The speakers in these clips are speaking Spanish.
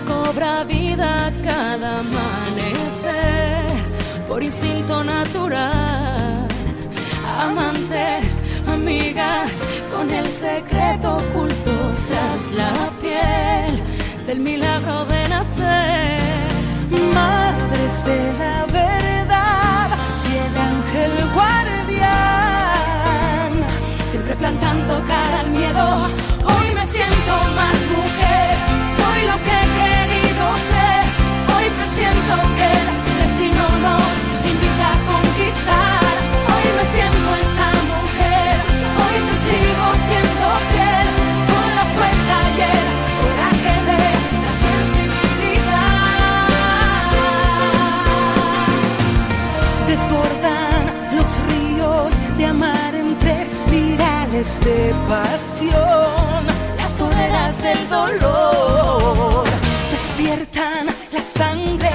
cobra vida cada amanecer por instinto natural. Amantes, amigas, con el secreto oculto tras la piel del milagro de nacer. Madres de la verdad, fiel ángel guardián, siempre plantando cara de pasión, las toreras del dolor, despiertan la sangre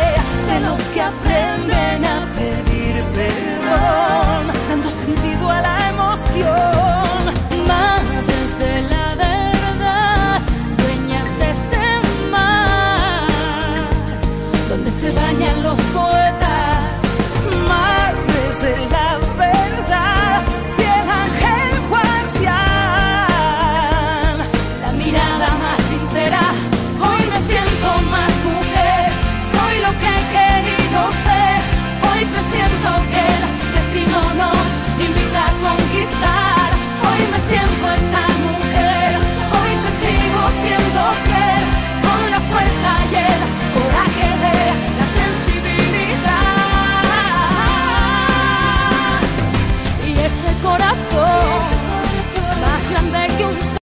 de los que aprenden a pedir perdón, dando sentido a la emoción. Madres de la verdad, dueñas de ese mar, donde se bañan los poetas. もらっ